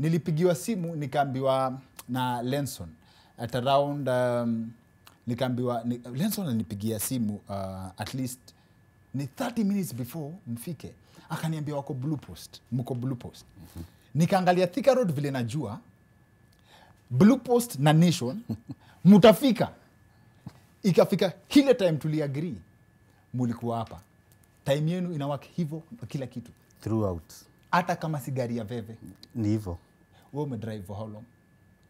nilipigiwa simu nikaambiwa na lenson. At around um, nikaambiwa ni, lenson alinipigia simu uh, at least ni 30 minutes before mfike. Akaniambia wako blue post mko blue post. Mm-hmm. nikaangalia thika road vile najua blue post na nation mutafika. Ikafika kile time tuliagrii mulikuwa hapa. Time yenu inawake hivyo kila kitu. Throughout. Hata kama sigari ya veve. Ni hivyo we umedrive for how long?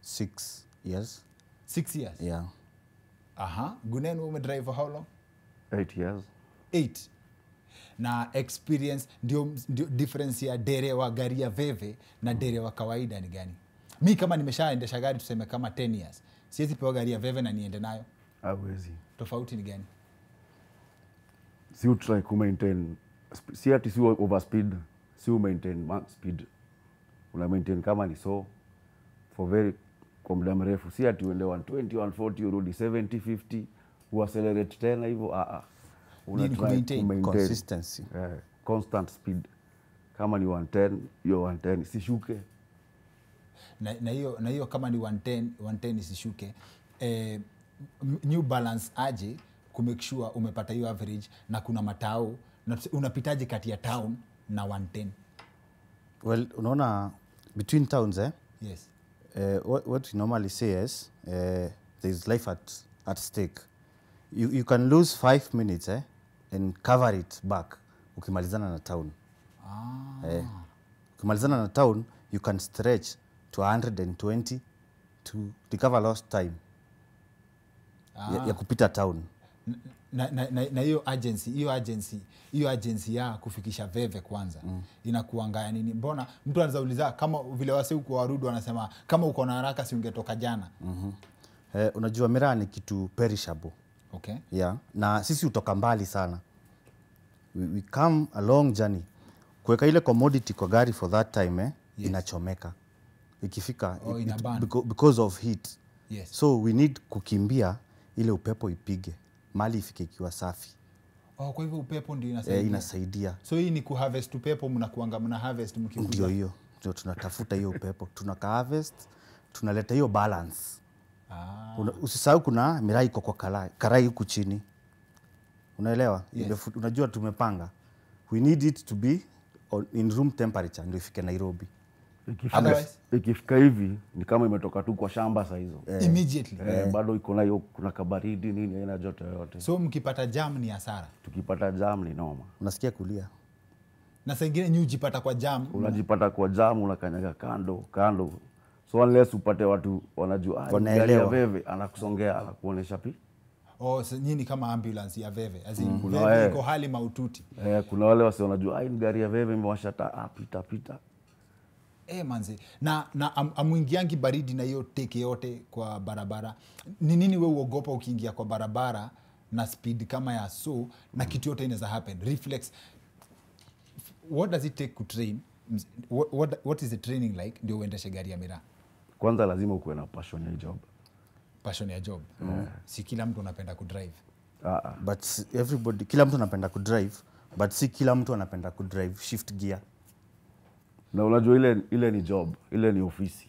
Six years. Six years? Yeah. Aha. Gunen we umedrive for how long? Eight years. Eight. Na experience ndio, ndio difference ya dere wa gari ya veve na dere wa kawaida ni gani? Mi kama nimeshaendesha gari tuseme kama 10 years siwezi pewa gari ya veve na niende nayo. Awezi tofauti ni gani? Si utry kumaintain si ati si overspeed si umaintain ma- speed una maintain kama ni so for very kwa muda mrefu. Si ati uende 120 140 urudi 70 50 uaccelerate tena hivyo ah, ah. Una try maintain kumaintain. consistency. Yeah, constant speed. Kama ni 110 hiyo 110 sishuke na na hiyo na hiyo kama ni 110 110 isishuke eh, new balance aje kumake sure umepata hiyo average na kuna matao. Na unapitaje kati ya town na 110 well unaona between towns eh, yes. Uh, what, what we normally say is uh, there is life at, at stake. You, you can lose five minutes eh, and cover it back ukimalizana na town. Ah. eh, ukimalizana na town you can stretch to 120 to recover lost time ah. ya, ya kupita town na na- na- na hiyo agency hiyo agency hiyo agency ya kufikisha veve kwanza. Mm. inakuangaya nini? Mbona mtu anaweza uliza kama vile wase uko warudu wanasema kama uko na haraka si ungetoka jana. Mm-hmm. eh, unajua miraa ni kitu perishable. Okay. Yeah. na sisi hutoka mbali sana. We, we come a long journey. Kuweka ile commodity kwa gari for that time eh, Yes. inachomeka. Ikifika Oh, it- because of heat. Yes. So we need kukimbia ile upepo ipige mali ifike ikiwa safi. Oh, kwa hivyo upepo ndio inasaidia. E, inasaidia. So hii ni kuharvest upepo mnakuanga mna harvest mkikuja. Ndio hiyo. Ndio tunatafuta hiyo upepo. Tunaka harvest tunaleta hiyo balance. Ah. Usisahau kuna miraa iko kwa karai, karai huku chini. Unaelewa? Yes. Unajua tumepanga. We need it to be on, in room temperature ndio ifike nairobi ikifika, ikifika hivi ni kama imetoka tu kwa shamba saa hizo. Immediately. Eh, bado iko na hiyo kuna kabaridi nini aina joto yoyote. So mkipata jam ni hasara? Tukipata jam ni noma. Unasikia kulia. Na saa ingine nyi ujipata kwa jam? Unajipata kwa jam unakanyaga kando kando. So unless upate watu wanajua "Ah, Wanaelewa. ya veve anakusongea anakuonyesha pi. Oh, so nyini kama ambulance ya veve iko hali maututi eh, kuna wale wasi wanajua "Ah, ni gari ya veve imewashata ah, pita pita e, manze. Na, na am, amwingiangi baridi na hiyo teke yote kwa barabara. Ni nini we uogopa ukiingia kwa barabara na speed kama ya so na kitu yote inaweza happen? Reflex. What does it take to train? What, what, what is the training like ndio uendeshe gari ya miraa kwanza lazima ukuwe na passion ya job. Passion ya job. Mm. si kila mtu anapenda kudrive. Uh-uh. but everybody kila mtu anapenda kudrive but si kila mtu anapenda kudrive shift gear na unajua ile, ile ni job ile ni ofisi.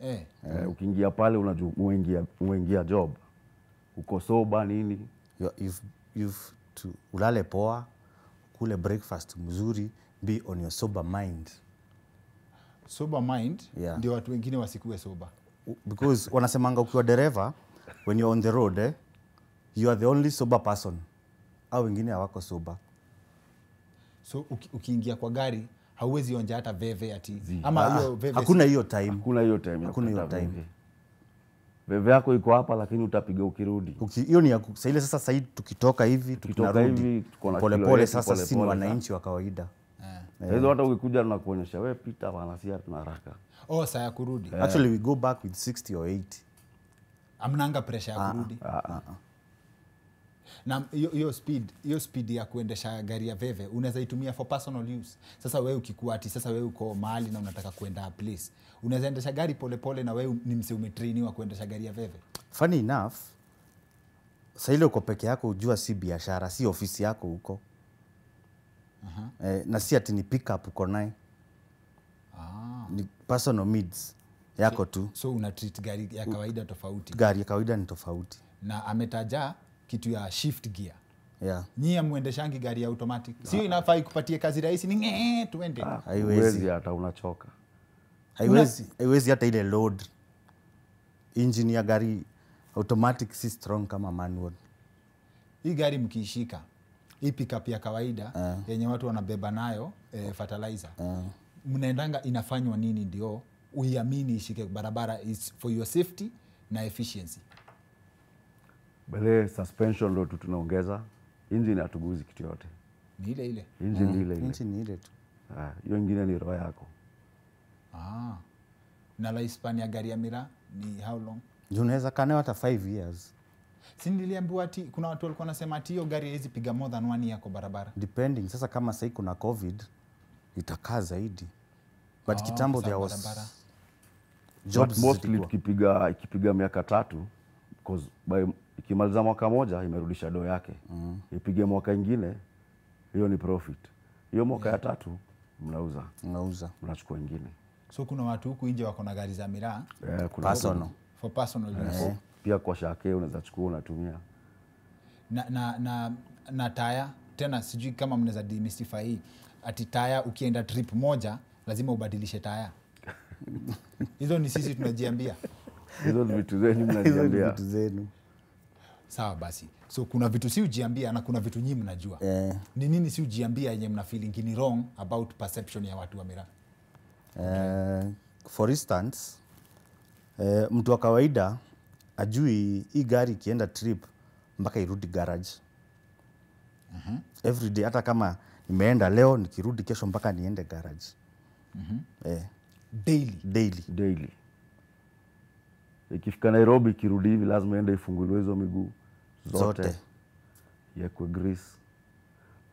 Eh. eh, ukiingia pale unajua umeingia umeingia job. Uko soba nini? You- you've, you've to ulale poa kule breakfast mzuri be on your sober mind. Sober mind? Yeah. ndio watu wengine wasikue sober. U- because wanasemanga ukiwa dereva when you're on the road eh, you are the only sober person. Au wengine hawako sober. So uki, ukiingia kwa gari hauwezi onja hata veve ati ama Ah, hiyo veve hakuna hiyo time. Hakuna hiyo time Hakuna hiyo time. veve. yako iko hapa lakini utapiga ukirudi. Hiyo ni sasa ile sasa sahii tukitoka hivi tunarudi. na kilo polepole sasa si ni wananchi wa kawaida. Hizo hata ukikuja na kuonyesha we pita wanasia tuna haraka. Oh, saa ya kurudi. Actually we go back with 60 or 80 amnanga pressure ya kurudi na hiyo speed hiyo speed ya kuendesha gari ya veve unaweza itumia for personal use. Sasa wewe ukikuwa ati sasa wewe uko mahali na unataka kuenda place unaweza endesha gari polepole na wewe ni mse umetrainiwa kuendesha gari ya veve. Funny enough sasa ile uko peke yako ujua si biashara si ofisi yako huko. Uh-huh. eh, na si ati ni pickup uko naye. Ah. ni personal needs yako tu. so una treat gari ya kawaida tofauti? Gari ya kawaida ni tofauti. Na ametaja kitu ya shift gear. Yeah. nyie mwendeshangi gari ya automatic. Sio inafaa ikupatie kazi rahisi ni ng'ee, tuende Haiwezi. Huwezi hata unachoka. Haiwezi. Haiwezi hata ile load. Engine ya gari automatic si strong kama manual. Hii gari mkiishika hii pickup ya kawaida yenye watu wanabeba nayo eh, fertilizer. Mnaendanga inafanywa nini ndio uiamini ishike barabara is for your safety na efficiency bele suspension ndo tu tunaongeza engine hatuguzi kitu yote. Ni ile ile? Engine ile ile. Engine ni ile tu. Ah, hiyo ingine ni roho yako. Ah. na lifespan ya gari ya mira ni how long? Unaweza kaa nayo hata 5 years. Si niliambiwa ati kuna watu walikuwa wanasema ati hiyo gari haiwezi piga more than one year kwa barabara. Depending. Sasa kama sasa kuna covid itakaa zaidi. But oh, kitambo there was barabara. jobs But mostly ikipiga tukipiga ikipiga miaka tatu because by ikimaliza mwaka moja imerudisha doo yake. Mm. ipige mwaka ingine hiyo ni profit. Hiyo mwaka yeah. ya tatu mnauza. Mnauza. Mnachukua ingine. So kuna watu huku nje wako na gari za miraa? Yeah, kuna personal. for personal use. pia kwa shake unaweza chukua unatumia. Na, na, na, na taya tena sijui kama mnaweza demystify hii. Ati taya ukienda trip moja lazima ubadilishe taya. Hizo ni sisi tunajiambia. Hizo ni vitu zenu hizo ni mnajiambia vitu zenu sawa basi. So kuna vitu si ujiambia na kuna vitu nyii mnajua. Eh, ni nini si ujiambia yenye mna feeling ni wrong about perception ya watu wa miraa Uh, for instance uh, mtu wa kawaida ajui hii gari ikienda trip mpaka irudi garage. Every day hata kama imeenda leo nikirudi kesho mpaka niende garage. Eh, daily. Daily. Daily ikifika nairobi ikirudi hivi lazima ende ifunguliwe hizo miguu zote, Zote. iwekwe grease.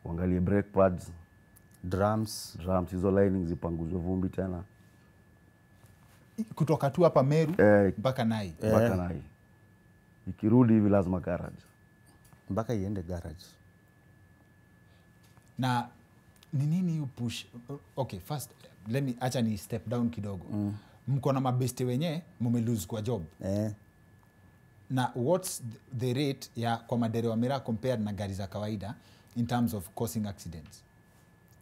Uangalie brake pads. Drums. Drums hizo lining zipanguzwe vumbi tena. Kutoka tu hapa meru mpaka Eh, mpaka nai. mpaka nai. Ikirudi hivi lazima garage. Mpaka iende garage. Na ni nini you push? Okay first let me acha ni step down kidogo. Mm. Mko na mabeste wenye mumelose kwa job. Eh, na what's the rate ya kwa madere wa miraa compared na gari za kawaida in terms of causing accidents?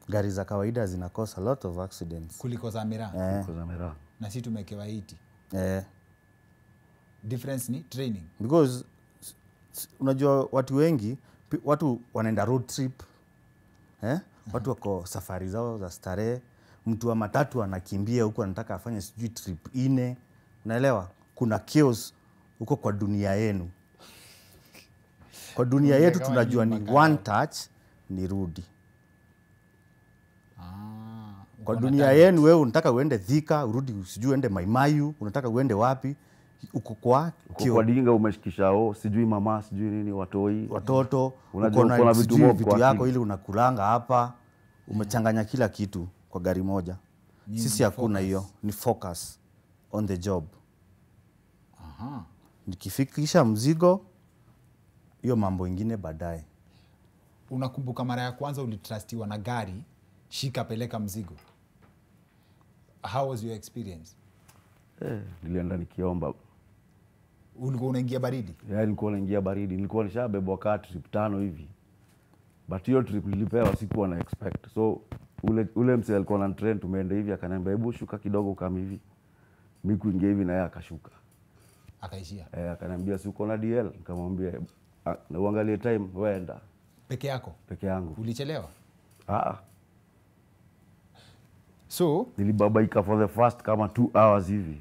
Gari za kawaida zina cause a lot of accidents. Kuliko za miraa eh, miraa. na si tumekewa hiti eh, difference ni training. Because unajua watu wengi watu wanaenda road trip eh? watu wako safari zao za starehe mtu wa matatu anakimbia huku anataka afanye sijui trip ine. Unaelewa? Kuna chaos huko kwa dunia yenu. Kwa dunia yetu tunajua ni one touch ni rudi. Ah, kwa dunia yenu wewe unataka uende dhika urudi sijui uende maimayu unataka uende wapi? Uko kwa kwadinga kio kwa dinga umeshikisha o sijui mama sijui nini watoi. Watoto uko na vitu yako ili unakulanga hapa umechanganya kila kitu kwa gari moja. Sisi hakuna hiyo ni focus on the job. Aha. nikifikisha mzigo hiyo mambo ingine baadaye. Unakumbuka mara ya kwanza ulitrustiwa na gari shika peleka mzigo? How was your experience? Eh, nilienda nikiomba. Ulikuwa unaingia baridi? Ya nilikuwa naingia baridi. Nilikuwa nishabebwa kaa trip tano hivi. But hiyo trip nilipewa sikuwa na expect. So ule, ule mse alikuwa na train tumeenda hivi akaniambia hebu shuka kidogo kama hivi. Mi kuingia hivi naye akashuka. Akaishia. Eh, akaniambia si uko na dl nikamwambia "Ah, na uangalie time waenda peke yako? Peke yangu. Ulichelewa? Ah, so? Nilibabaika for the first kama two hours hivi.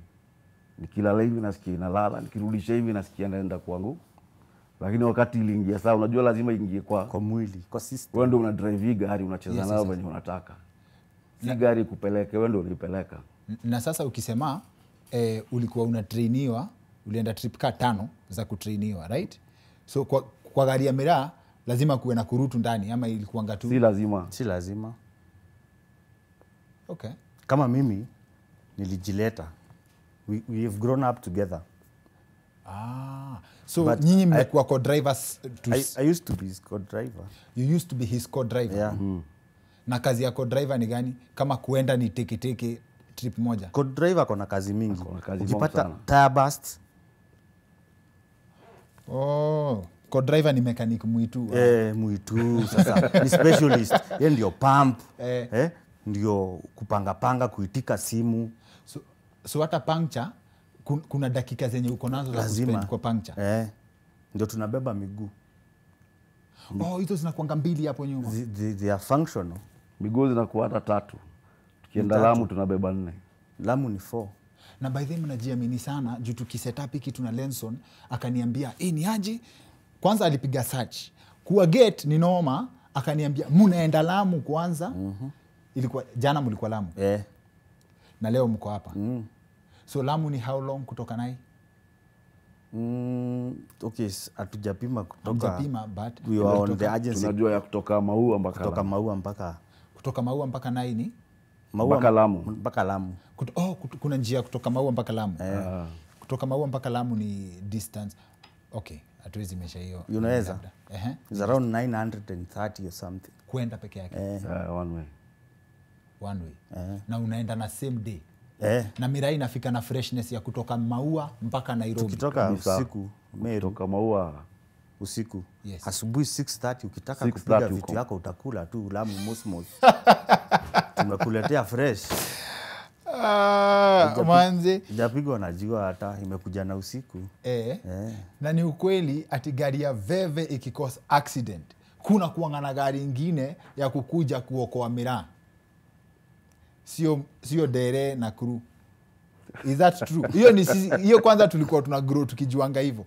Nikilala hivi nasikia inalala nikirudisha hivi nasikia naenda kwangu lakini wakati iliingia saa unajua lazima ingie kwa kwa mwili. Kwa system. Wewe ndio una drive hii gari unacheza Yes, nayo venye unataka. Si gari kupeleke wewe ndio unaipeleka. Na sasa ukisema eh, ulikuwa unatrainiwa ulienda trip ka tano za kutrainiwa right? So kwa, kwa gari ya miraa lazima kuwe na kurutu ndani ama ilikuanga tu si lazima. Si lazima. Okay. kama mimi nilijileta. We, we have grown up together ah, so But nyinyi mmekuwa co drivers to, I, I used to be squad driver you used to be his co driver yeah. na kazi ya co driver ni gani? Kama kuenda ni teketeke trip moja? Co-driver akona kazi mingi. Ukipata tire burst. Oh. co driver ni mechanic mwitu eh, mwitu sasa ni specialist. Ye ndio pump. Eh. eh, ndio kupangapanga kuitika simu. So, so hata puncture kuna dakika zenye uko nazo za lazima. kwa puncture. Eh, ndio tunabeba miguu. Oh, hizo zinakuanga mbili hapo nyuma. Zi- zi- zi are functional. Miguu zinakuwa hata tatu. Tukienda lamu tunabeba nne. Lamu ni four. Na by the mnajiamini sana juu tukisetup hiki tuna lenson akaniambia e, ni aji kwanza alipiga search. Kuwa gate ni noma akaniambia munaenda lamu kwanza. Mm-hmm. ilikuwa jana mlikuwa lamu. Eh, na leo mko hapa. Mm. So lamu ni how long kutoka nai Mm, okay hatujapima kutoka Hamjapima, but we were on the agency. Tunajua ya kutoka maua mpaka kutoka maua mpaka kutoka maua mpaka nai ni? Maua Mpaka Lamu. mpaka lamu. Kut, oh, kut, kuna njia kutoka maua mpaka lamu. Yeah. kutoka maua mpaka lamu ni distance. Okay hatuwezi mesha hiyo. Unaweza? Uh -huh. It's around 930 or something. Kwenda peke yake. Yeah, one way. one way. Na unaenda na same day eh, na mirai inafika na freshness ya kutoka maua mpaka nairobi. Tukitoka usiku meru kutoka maua. Usiku. Yes. asubuhi 630 ukitaka 6:30 kupiga vitu yako utakula tu lamu mosmos. Tumekuletea fresh. Ah, manzi ijapigwa na jua hata imekuja na usiku. Eh. eh. na ni ukweli ati gari ya veve ikikosa accident. Kuna kuangana gari ingine ya kukuja kuokoa miraa sio sio dere na kru. Is that true? Hiyo ni hiyo kwanza tulikuwa tuna grow tukijuanga hivyo.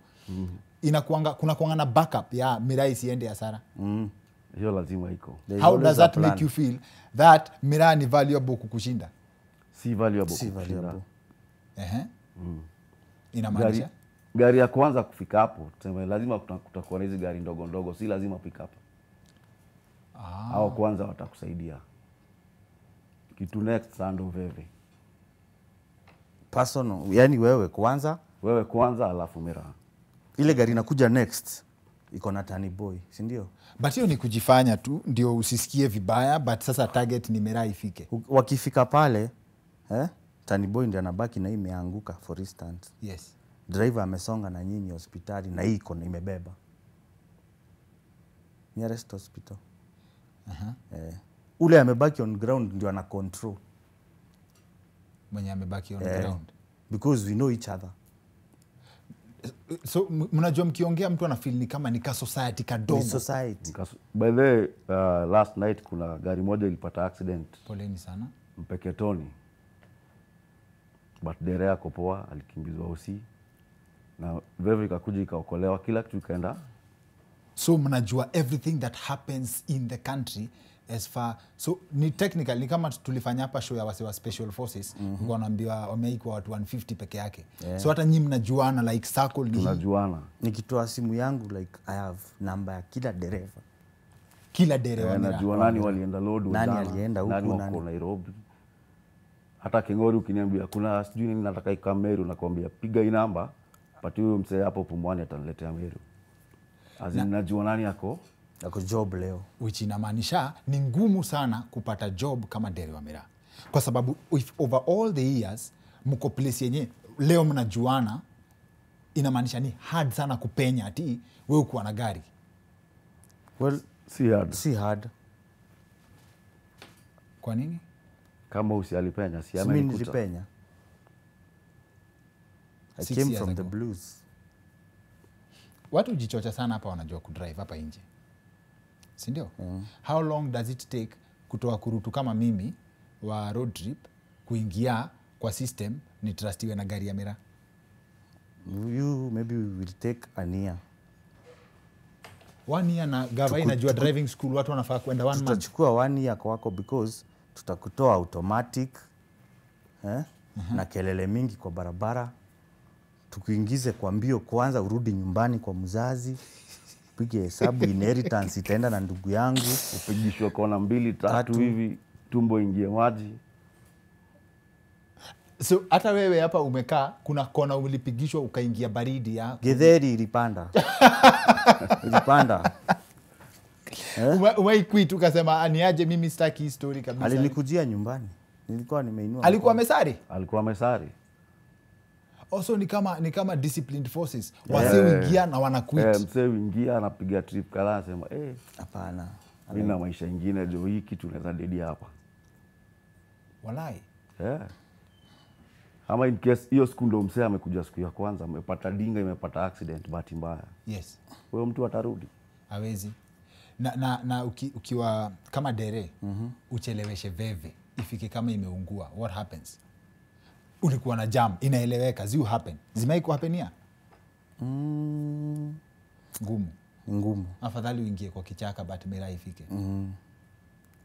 Inakuanga kuna kuanga na backup ya miraa isiende hasara. Mm. hiyo lazima iko. How does that plan. make you feel that miraa ni valuable kukushinda? Si valuable Si valuable. Ehe. inamaanisha? Gari, gari ya kwanza kufika hapo tuseme lazima kuta- kutakuwa na hizi gari ndogo ndogo si lazima pick up. Ah. au kwanza watakusaidia kitu next sando veve. Personal yani wewe kwanza. Wewe kwanza alafu miraa ile gari inakuja next iko na tani boy sindio but hiyo ni kujifanya tu ndio usisikie vibaya but sasa target ni miraa ifike. Wakifika pale eh, tani boy ndi anabaki na hii imeanguka for instance. Yes. Driver amesonga na nyinyi hospitali na hii iko imebeba. Nearest hospital. Uh -huh. eh. Ule amebaki on ground ndio ana control. Mwenye amebaki on eh, ground. because we know each other. So mnajua mkiongea mtu anafil ni kama ni ka society kadogo society. By the way, uh, last night kuna gari moja ilipata accident. Poleni sana. Mpeketoni. But dere yako poa alikimbizwa usi na vevu ikakuja ikaokolewa kila kitu ikaenda. So mnajua everything that happens in the country as far so ni technical ni kama tulifanya hapa show ya wase wa special forces mm-hmm. wanaambiwa wameikwa watu 150 peke yake. Yeah. so hata nyi mnajuana like circle ni tunajuana nikitoa simu yangu like i have namba ya kila dereva. Kila dereva yeah, najua nani walienda load Nani alienda huko nani wako nairobi? Hata Kingori ukiniambia kuna sijui nini nataka ikameru nakwambia piga hii namba pati huyo msee hapo pumwani ataniletea meru. Azin, najua nani ako ako job leo. Which inamaanisha ni ngumu sana kupata job kama deri wa miraa kwa sababu if over all the years mko place yenye leo mnajuana inamaanisha ni hard sana kupenya ati we ukuwa na gari. Well si hard. Si hard. Kwa nini? Kama usialipenya si nilipenya. I came from the blues. Watu ujichocha sana hapa wanajua kudrive hapa nje sindio mm. how long does it take kutoa kurutu kama mimi wa road trip kuingia kwa system ni trustiwe na gari ya miraa you maybe we will take an year one year na gava inajua driving school watu wanafaa kwenda one month. Tutachukua one year kwako because tutakutoa automatic eh? na kelele mingi kwa barabara. Tukuingize kwa mbio kwanza urudi nyumbani kwa mzazi pige hesabu inheritance itaenda na ndugu yangu. Upigishwe kona mbili tatu Tatu. hivi tumbo ingie maji. So hata wewe hapa umekaa kuna kona ulipigishwa ukaingia baridi ya? Gedheri ilipanda. Ilipanda. Eh? ukasema "Ah, niaje mimi staki hii story kabisa. Alinikujia nyumbani. Nilikuwa nimeinua alikuwa mesari? Alikuwa mesari also ni kama ni kama disciplined forces. Wazee yeah. wingia na wana quit. eh, wingia uingia anapiga trip kala anasema eh, hapana. mi na maisha ingine jo hii kitu naweza dedi hapa. Walai. Yeah. ama in case hiyo siku ndo msee amekuja siku ya kwanza amepata dinga imepata accident bahati mbaya. Yes. Huyo mtu atarudi. Awezi na, na, na uki, ukiwa kama dere mm-hmm. ucheleweshe veve ifike kama imeungua. What happens ulikuwa na jam. Inaeleweka. Ziu happen. Zimewai kuhapenia? Mm, ngumu. Mm. ngumu. Afadhali uingie kwa kichaka but mira ifike mm,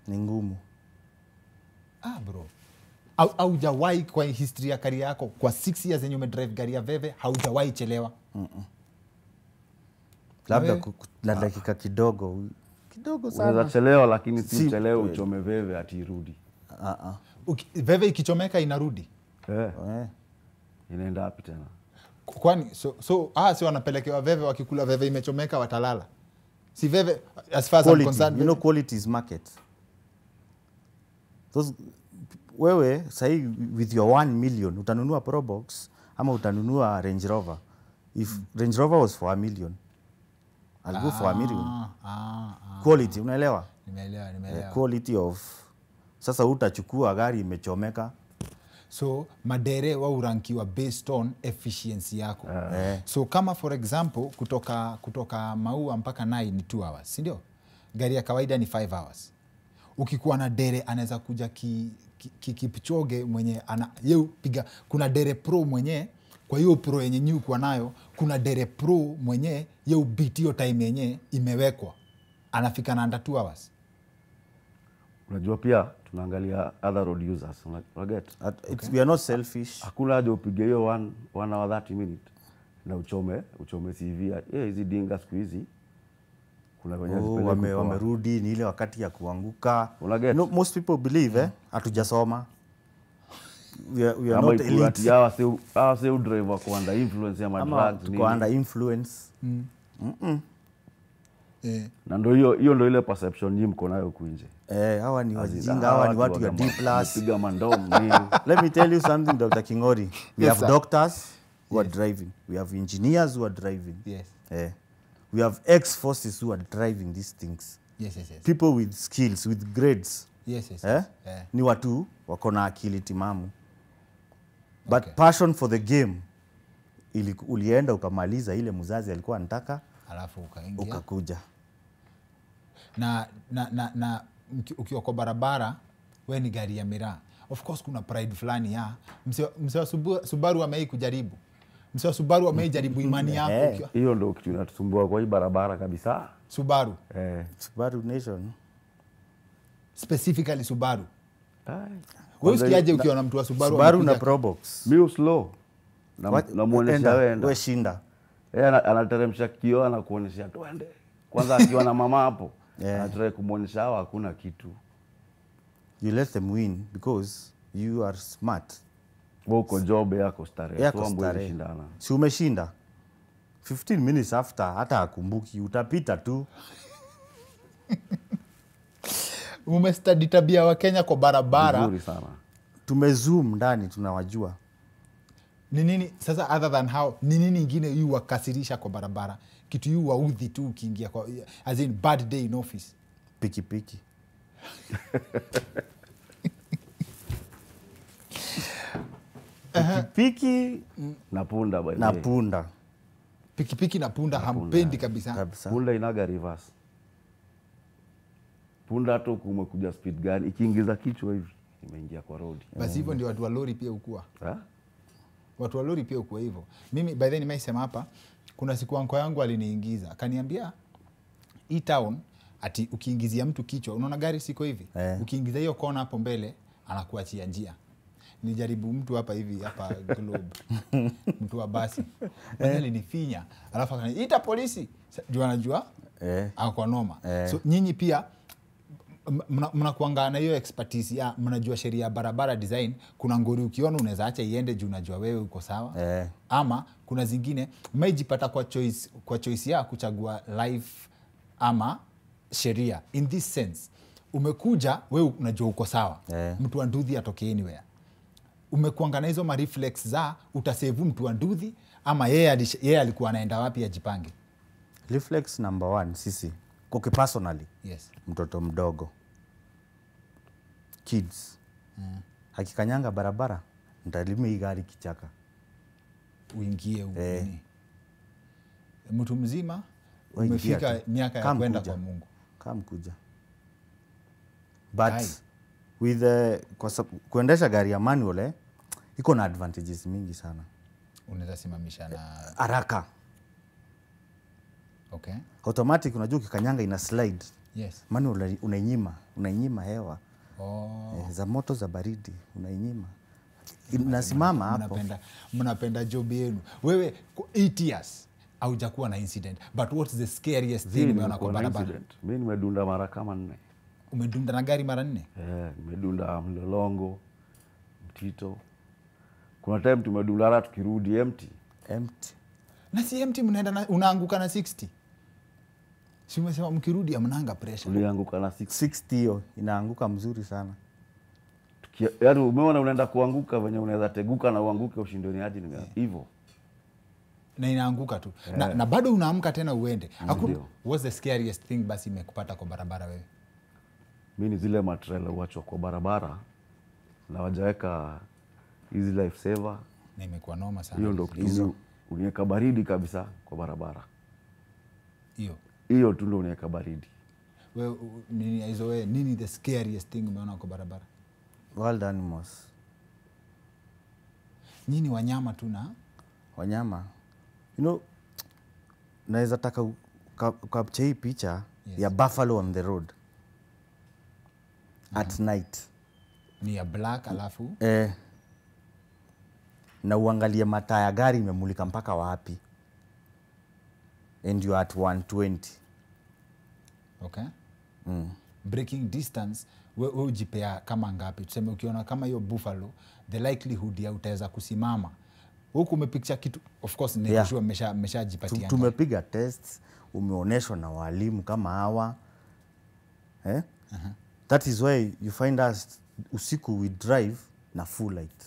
ni ngumu. Ah, bro. Au- haujawahi kwa histri ya kari yako kwa s years yenye umedrive gari ya veve haujawai chelewa? Mm -mm. labda na dakika kidogo. Kidogo sana. chelewa lakini si uchelewe uchome veve atirudi ah. Uki- veve ikichomeka inarudi eh, Eh, inaenda wapi tena? Kwani so, so ah, si wanapelekewa veve wakikula veve imechomeka watalala? Si veve as far as I'm quality, concerned, you know quality is market. Those, wewe sahii with your 1 million utanunua probox ama utanunua range rover? If range rover was for a million I'll go for a million. Ah, ah, ah. quality unaelewa? Nimeelewa Eh, nimeelewa. quality of sasa utachukua gari imechomeka so madere wa urankiwa based on efficiency yako. Uh, so kama for example kutoka kutoka maua mpaka nai ni 2 hours sindio gari ya kawaida ni 5 hours. Ukikuwa na dere anaweza kuja ki, ki, ki, kipchoge mwenye ana yeu piga kuna dere pro mwenye kwa hiyo pro yenye nyi ukuwa nayo kuna dere pro mwenye yeu beat hiyo time yenye imewekwa. Anafika na under 2 hours unajua pia tunaangalia other road users una- unaget okay. we are not selfish. Hakuna haja upige hiyo one, one hour 30 minute na uchome uchome cv eh, hizi dinga siku hizi kuna wenye Oh, wame- wamerudi ni ile wakati ya kuanguka. Unaget? no, most people believe eh, hatujasoma. We are, we are not elite. hawa si- hawa si drive wako under influence ya madrugs ni kwa under influence eh. na ndo hiyo hiyo ndo ile perception nyi mko nayo kunje eh, hawa ni wajinga hawa ni watu ya deep D plus Piga mandom let me tell you something dr kingori we Yes, have sir. doctors who are driving we have engineers who are driving yes. eh, we have ex forces who are driving these things Yes, yes, yes. people with skills with grades Yes, yes, eh? yes. Eh. ni watu wako na akili timamu but Okay. passion for the game ili, ulienda ukamaliza ile mzazi alikuwa anataka alafu ukaingia. Ukakuja. Na, na, na, na ukiwa kwa barabara we ni gari ya miraa. Of course kuna pride fulani ya mse mse wa subaru amei kujaribu. Mse wa subaru amei jaribu imani yako Eh. ukiwa hiyo ndo kitu inatusumbua kwa hii barabara kabisa. Subaru. Eh. Subaru Nation. Specifically subaru. Ai. we usikiaje ukiwa na mtu wa subaru Subaru na Probox. Mi uslow namwonesha enda, wenda we ana- anateremsha kioo anakuonyesha twende. Kwanza akiwa na mama hapo Yeah. anatrai kumwonyesha hawa hakuna kitu. You let them win because you are smart. Uko job yako stareshindana si umeshinda? 15 minutes after hata akumbuki utapita tu. Umestadi tabia wa kenya kwa barabara. Tumezoom ndani tunawajua ni nini sasa other than how ni nini ingine yu wakasirisha kwa barabara? Kitu yu waudhi tu ukiingia kwa as in bad day in office. Pikipiki pikipiki na punda by na punda. Pikipiki na punda hampendi kabisa. Kabisa. Punda inaga reverse. Punda hata huku umekuja speed gani ikiingiza kichwa hivi imeingia kwa road. Basi hivyo ndio watu wa lori pia hukuwa Ha? Watu walori pia ukuwa hivyo. Mimi by then nimeisema hapa kuna siku anko yangu aliniingiza akaniambia hii town ati ukiingizia mtu kichwa unaona gari siko hivi? Eh. ukiingiza hiyo kona hapo mbele anakuachia njia. Nijaribu mtu hapa hivi hapa globe. Mtu wa basi. Alinifinya. Alafu akaniita polisi. Juu anajua Eh. akwa noma. Eh. so nyinyi pia mna- mnakuanga na hiyo expertise ya mnajua sheria ya barabara design kuna ngori ukiona unaweza acha iende juu unajua wewe uko sawa. Eh. ama kuna zingine mmejipata kwa choice, kwa choice ya kuchagua life ama sheria. In this sense umekuja wewe unajua uko sawa. Eh. mtu wa nduthi atoke anywhere. Umekuanga na hizo mareflex za utasevu mtu wa nduthi ama yeye yeye alikuwa anaenda wapi ajipange? Reflex number one sisi kwa personally yes. mtoto mdogo kids. Akikanyanga barabara ntalima hii gari kichaka. Uingie Eh. mtu mzima umefika miaka ya kwenda kwa mungu. Kamkuja but Kai. with the, kwa kuendesha gari ya manual eh, iko na advantages mingi sana. Unaweza simamisha na haraka. Okay. Automatic unajua ukikanyanga ina slide. Yes. Manual una- unainyima unainyima hewa oh. eh, za moto za baridi unainyima. Inasimama hapo. mnapenda mnapenda job yenu. Wewe eight 8 years aujakuwa na incident but what's the scariest thing umeona kwa na barabara? incident. mi nimedunda mara kama nne. Umedunda na gari mara nne? Eh, nimedunda mlolongo mtito. Kuna time tumedunda hata tukirudi empty. Empty. Na si empty mnaenda na, unaanguka na 60 si umesema mkirudi amnanga presha. Ulianguka na 60 hiyo inaanguka mzuri sana. Yaani umeona unaenda kuanguka venye unaweza teguka na uanguke ushindoni aji hivyo. Na inaanguka tu. Na, na bado unaamka tena uende. Hakuna- what's the scariest thing basi imekupata kwa barabara wewe? Mi ni zile matrela huachwa kwa barabara na wajaweka hizi life saver. Na imekuwa noma sana. Hiyo ndo kitu uniweka baridi kabisa kwa barabara. Hiyo hiyo tu ndo unaweka baridi. Wewe nini hizo wewe nini the scariest thing umeona kwa barabara? Wild animals. Nyini wanyama tu na? Wanyama. You know naweza taka ukapcha hii picha Yes. ya buffalo on the road. At night. Ni ya black alafu? Eh, na uangalie mataa ya gari imemulika mpaka wapi and you are at 120 okay? Mm. breaking distance we, we ujipea kama ngapi? Tuseme ukiona kama hiyo buffalo the likelihood ya utaweza kusimama. Huku umepikcha kitu of course Yeah. mesha, mesha mmeshajipatia tumepiga tests umeonyeshwa na walimu kama hawa. Eh? uh -huh. that is why you find us usiku we drive na full light.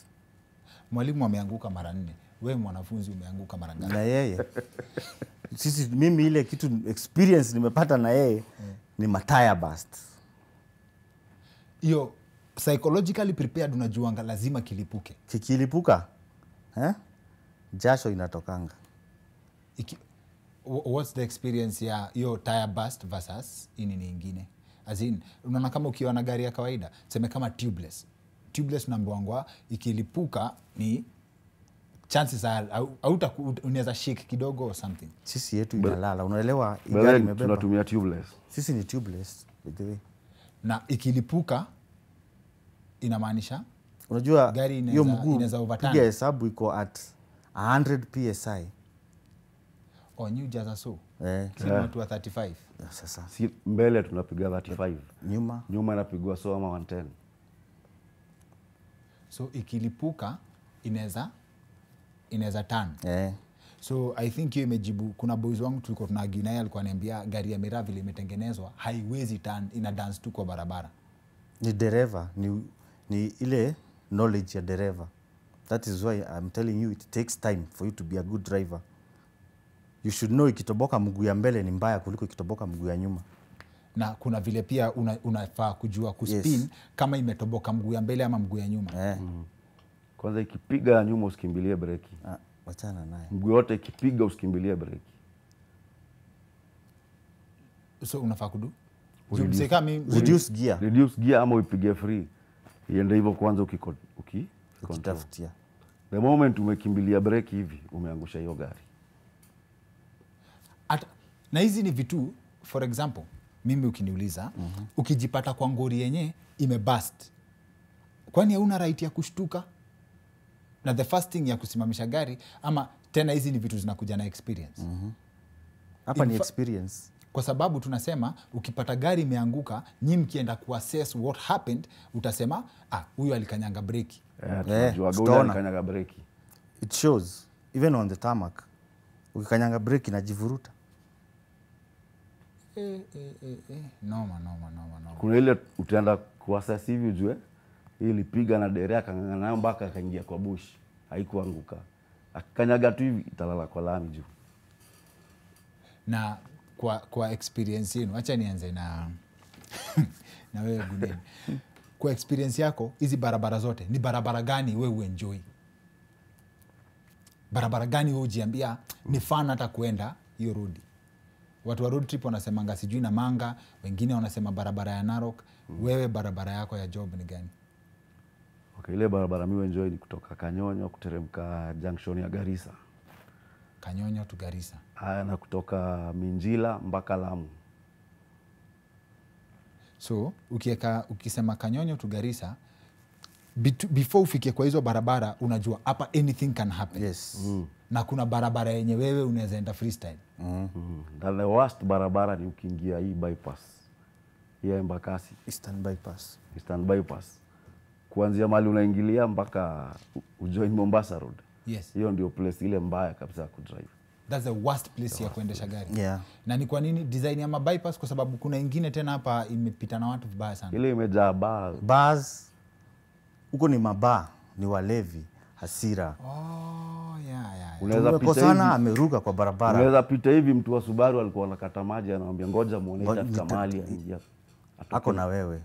Mwalimu ameanguka mara nne. We mwanafunzi umeanguka mara ngapi? Na yeye sisi mimi ile kitu experience nimepata na yeye ni mataya bust. Hiyo psychologically prepared unajuanga lazima kilipuke. Kikilipuka eh? jasho inatokanga. Iki, what's the experience ya hiyo tire bust versus ini nyingine as in unaona kama ukiwa na gari ya kawaida seme kama tubeless. Tubeless unaambiwangwa ikilipuka ni chances are au- hauta- unaweza shake kidogo or something. Sisi yetu inalala. Unaelewa gari imebeba. tunatumia tubeless. Sisi ni tubeless by the way. Na ikilipuka inamaanisha unajua Gari hiyo mguu inaweza overturn. piga hesabu iko at 100 psi or new jaza so eh, ni watu wa 35 sasa. Si mbele tunapiga 35 nyuma. Nyuma inapigwa so ama 110 so ikilipuka inaweza inaweza tan eh, so i think hiyo imejibu kuna boys wangu tulikuwa tunaagiu naye alikuwa anaambia gari ya miraa vile imetengenezwa haiwezi tan ina dance tu kwa barabara. Ni dereva ni, ni ile knowledge ya dereva. That is why i'm telling you it takes time for you to be a good driver. You should know ikitoboka mguu ya mbele ni mbaya kuliko ikitoboka mguu ya nyuma. Na kuna vile pia una, unafaa kujua kuspin Yes. kama imetoboka mguu ya mbele ama mguu ya nyuma. Eh, kwanza ikipiga ya nyuma usikimbilie breki. Ah, wachana naye. Mguu yote ikipiga usikimbilie breki. So unafaa kudu? Reduce- reduce gear. reduce gear ama uipige free. Iende hivyo kwanza ukiko- uki ukitafutia. The moment umekimbilia breki hivi umeangusha hiyo gari. At, na hizi ni vitu for example mimi ukiniuliza mm-hmm. ukijipata kwa ngori yenye imebust kwani hauna right ya kushtuka na the first thing ya kusimamisha gari ama tena hizi ni vitu zinakuja na experience. Mm-hmm. hapa ni experience. kwa sababu tunasema ukipata gari imeanguka nyi mkienda kuassess what happened utasema ah huyu alikanyanga breki. Yeah, breki. It shows even on the tarmac ukikanyanga breki najivuruta eh, eh, eh, eh. noma noma noma noma. Kuna ile utaenda kuassess hivi ujue ilipiga na dere akang'ang'ana nayo mpaka akaingia kwa bush. Haikuanguka. Akikanyaga tu hivi italala kwa lami juu. Na kwa kwa experience yenu acha nianze na na wewe Guneni. kwa experience yako hizi barabara zote ni barabara gani we uenjoy barabara gani we ujiambia ni fan hata kuenda hiyo rudi? watu wa road trip wanasemanga sijui Namanga, wengine wanasema barabara ya narok. Wewe barabara yako ya job ni gani okay, ile barabara mi enjoy ni kutoka kanyonyo kuteremka junction ya garisa kanyonyo tu garisa haya na kutoka minjila mpaka lamu. So ukieka, ukisema kanyonyo tu garisa before ufike kwa hizo barabara unajua hapa anything can happen. Yes. Mm. na kuna barabara yenye wewe unaweza enda freestyle. Mm. na the worst barabara ni ukiingia hii bypass. Hii embakasi. Eastern bypass. Eastern bypass kuanzia mali unaingilia mpaka ujoin mombasa road. Yes. Hiyo ndio place ile mbaya kabisa ya kudrive. Thats the worst place ya kuendesha gari. Yeah. Na ni kwa nini design ya mabypass kwa sababu kuna ingine tena hapa imepita na watu vibaya sana. Ile imejaa bars. bars huko ni mabaa ni walevi hasira. Oh, yeah, yeah, yeah. unaweza pita hivi. ameruka kwa barabara. Unaweza pita hivi mtu wa subaru alikuwa anakata maji anawambia ngoja muone itafika mahali aingia ako na wewe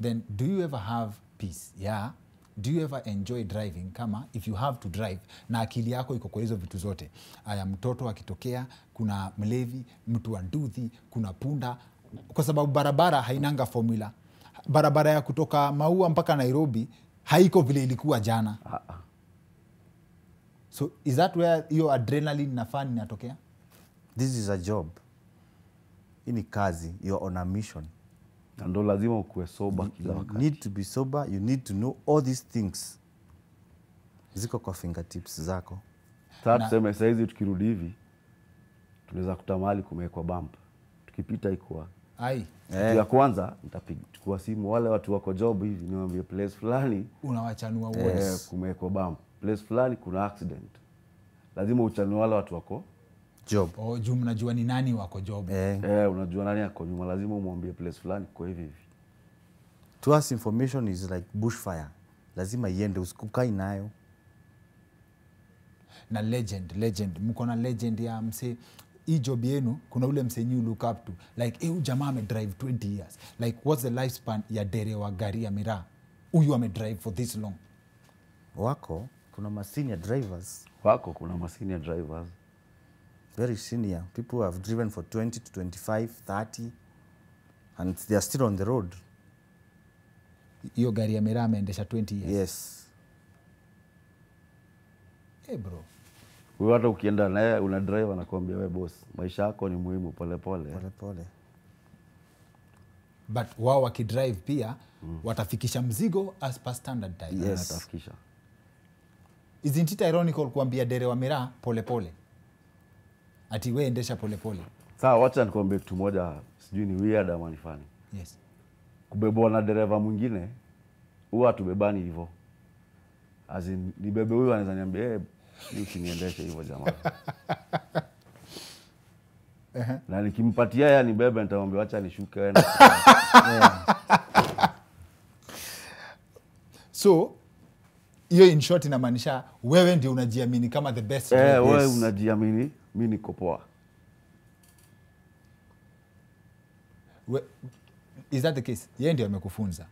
then do you ever have peace? Yeah. Do you ever enjoy driving? Kama if you have to drive na akili yako iko kwa hizo vitu zote. Aya mtoto akitokea kuna mlevi mtu wa nduthi kuna punda. Kwa sababu barabara hainanga formula. Barabara ya kutoka maua mpaka nairobi haiko vile ilikuwa jana. Ah, ah. so is that where hiyo adrenaline na ninatokea inatokea? This is a job. Hii ni kazi. You're on a mission na ndo lazima ukuwe soba kila you wakati need to be sober. You need to know all these things. Ziko kwa fingertips zako. Saa Na- tuseme sahizi tukirudi hivi tunaweza kuta mahali kumewekwa bump. Tukipita ikuwa ai. Kitu ya kwanza nitachukua simu wale watu wako job hivi niwaambie place fulani unawachanua wote. eh, kumewekwa bump. Place fulani kuna accident. Lazima uchanue wale watu wako job. Oh, juu mnajua ni nani wako job. Eh, eh, unajua nani ako nyuma? Lazima umwambie place fulani kwa hivi hivi. To us information is like bushfire. Lazima iende usikukai nayo. Na legend legend. Mko na legend ya mse hii job yenu kuna ule mse you look up to. Like eh, jamaa jamaa amedrive 20 years. Like what's the lifespan ya dere wa gari ya miraa? Huyu amedrive for this long. Wako kuna masenior drivers. Wako kuna masenior drivers very senior. People who have driven for 20 to 25 30 and they are still on the road. Hiyo gari ya miraa ameendesha 20 years? Yes. Hey bro. Huyo hata ukienda naye una drive anakuambia we boss maisha yako ni muhimu polepole pole. Pole but wao wakidrive pia watafikisha mzigo as per standard time Yes. isn't it ironical kuambia dere wa miraa polepole ati we endesha polepole Sawa, wacha nikuambie kitu moja sijui ni weird ama ni funny yes kubebwa na dereva mwingine huwa hatubebani hivyo. As in, nibebe huyu anaweza niambia hey, ni usiniendeshe hivyo jamaa Uh -huh. na nikimpatia ya nibebe nitamwambia wacha nishuke yeah. so hiyo in short inamaanisha wewe ndio unajiamini kama the best Eh, wewe Yes. unajiamini mi niko poa. We- is that the case? Yeye ndio amekufunza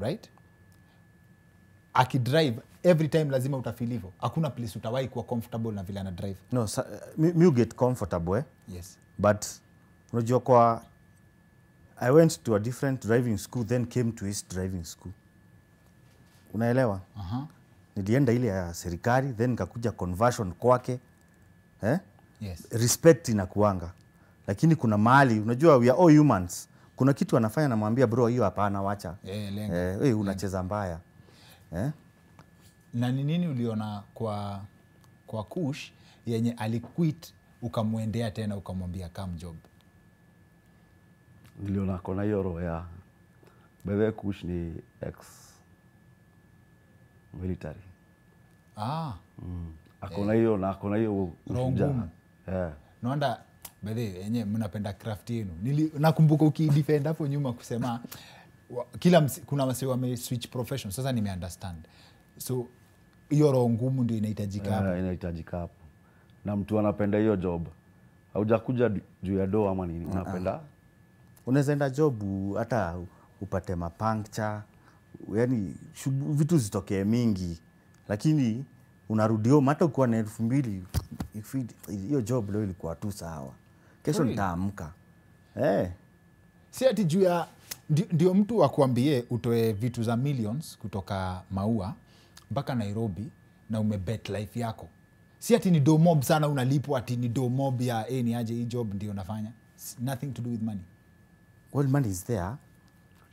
right? Akidrive every time lazima utafeel hivyo. Hakuna place utawahi kuwa comfortable na vile ana drive no sa, mi, mi get comfortable eh? yes. But unajua kwa i went to a different driving school then came to his driving school. Unaelewa? Aha. Nilienda ile ya serikali then nikakuja conversion kwake eh? yes. Respect inakuanga. Lakini kuna mahali unajua we are all humans. Kuna kitu anafanya namwambia bro hiyo hapana wacha. Eh, lenga. eh, we, unacheza mbaya. Eh? na ni nini uliona kwa kwa kush yenye aliquit ukamwendea tena ukamwambia kam job. Niliona kona hiyo roho ya bedhe kush ni ex military ah, akona hiyo na akona hiyo ushujaa. Eh. naonda bedhe enye mnapenda craft yenu. Nakumbuka ukidefend hapo nyuma kusema wa, kila msi, kuna wase wame switch profession sasa nimeunderstand. So hiyo roho ngumu ndio inahitajika hapo. yeah, inahitajika hapo. Na mtu anapenda hiyo job. Haujakuja juu ya doo ama nini? Unapenda? Uh unaweza enda job hata upate mapankcha yani vitu zitokee mingi lakini unarudi home hata ukiwa na elfu mbili hiyo job leo ilikuwa tu sawa. Kesho ntaamka nitaamka. Eh. si ati juu ya ndi- ndio mtu akuambie utoe vitu za millions kutoka maua mpaka nairobi na umebet life yako. Si ati ni domob sana unalipwa ati ni domob ya eh, ni aje hii job ndio nafanya. Nothing to do with money. Well money is there.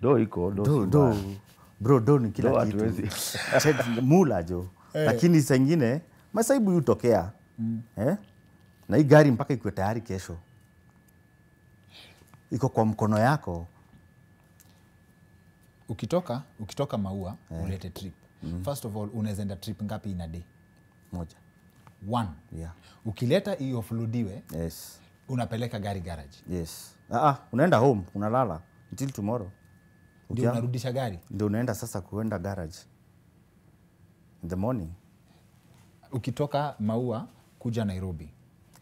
Do iko do, do, si do. Bro do ni kila kitu. Mula jo lakini sengine masaibu hutokea eh? na hii gari mpaka ikuwe tayari kesho. Iko kwa mkono yako. Ukitoka ukitoka maua ulete trip. Mm. first of all unaweza enda trip ngapi ina day? Moja. One. Yeah. ukileta hiyo fludiwe yes. unapeleka gari garage yes. Ah, ah, unaenda home unalala. Until tomorrow ndio unarudisha gari? Ndio unaenda sasa kuenda garage. In the morning. Ukitoka maua kuja nairobi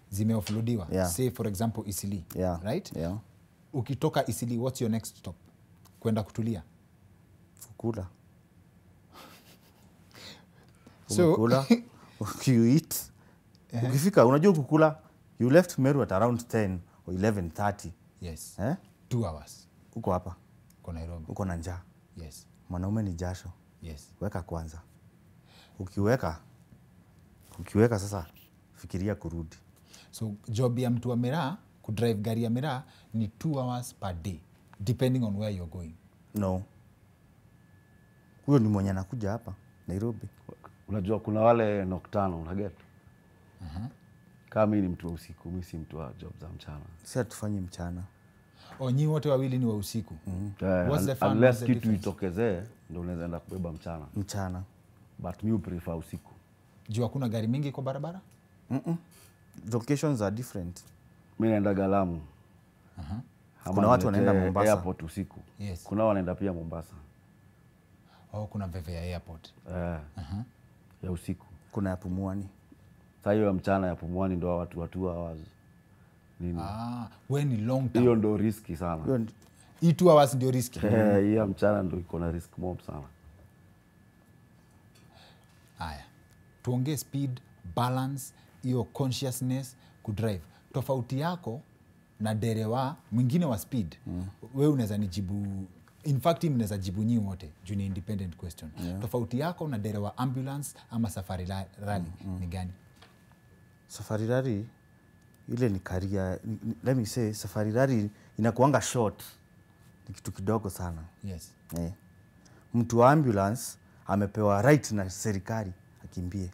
zimeofludiwa Yeah. say for example isili yeah. right? Yeah. ukitoka isili what's your next stop? Kwenda kutulia? Kukula. So- umekula? You eat? Ukifika unajua kukula you left meru at around 10 or 11:30 yes. Eh? two hours. Uko hapa kwa nairobi? Uko na njaa? Yes. Mwanaume ni jasho? Yes. Weka kwanza. Ukiweka ukiweka sasa fikiria kurudi. So job ya mtu wa miraa kudrive gari ya miraa ni 2 hours per day depending on where you're going. No. Huyo ni mwenye anakuja hapa nairobi. Unajua kuna wale noktano unaget kama mi ni mtu wa usiku mi si mtu wa job za mchana. Si hatufanyi mchana o nyi wote wawili ni wa usiku. Eh, fun? What's unless kitu itokezee ndo unaweza enda kubeba mchana. Mchana. But mi prefer usiku. Juu hakuna gari mingi kwa barabara? Locations are different. Mi naenda galamu. Ama Kuna watu wanaenda Mombasa. airport usiku. Yes. kuna wanaenda pia mombasa. Oh, kuna veve ya airport. Eh, ya usiku. Kuna ya Pumwani. Saa hiyo ya mchana ya pumwani ndo watu watu two hours nini? Ah, we ni long term. Hiyo ndo riski sana. Hiyo hii two hours ndio riski Eh, hii ya mchana ndo iko na risk mob sana. Haya tuongee speed balance hiyo consciousness kudrive. Tofauti yako na derewa mwingine wa speed mm. we unaweza nijibu in fact mnaweza jibu nyii wote juu ni independent question. Yeah. tofauti yako na derewa ambulance ama safari rali mm, mm. ni gani? Safari rari ile ni karia let me say safari rari inakuanga short. Ni kitu kidogo sana. Yes. Eh. mtu wa ambulance amepewa right na serikali akimbie.